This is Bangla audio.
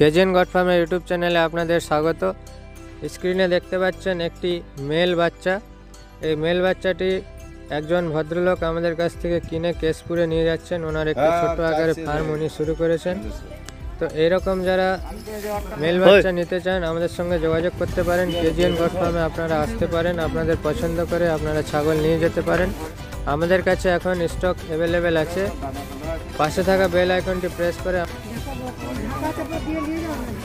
কেজিএন গড ফার্মের ইউটিউব চ্যানেলে আপনাদের স্বাগত। স্ক্রিনে দেখতে পাচ্ছেন একটি মেল বাচ্চা। এই মেল বাচ্চাটি একজন ভদ্রলোক আমাদের কাছ থেকে কিনে কেশপুরে নিয়ে যাচ্ছেন। ওনার একটি হ্যাঁ, ছোট্ট আকারে ফার্ম উনি শুরু করেছেন। তো এরকম যারা মেল বাচ্চা নিতে চান আমাদের সঙ্গে যোগাযোগ করতে পারেন। কেজিএন গড ফার্মে আপনারা আসতে পারেন। আপনাদের পছন্দ করে আপনারা ছাগল নিয়ে যেতে পারেন। আমাদের কাছে এখন স্টক অ্যাভেলেবেল আছে। পাশে থাকা বেল আইকনটি প্রেস করে Agora tá boa.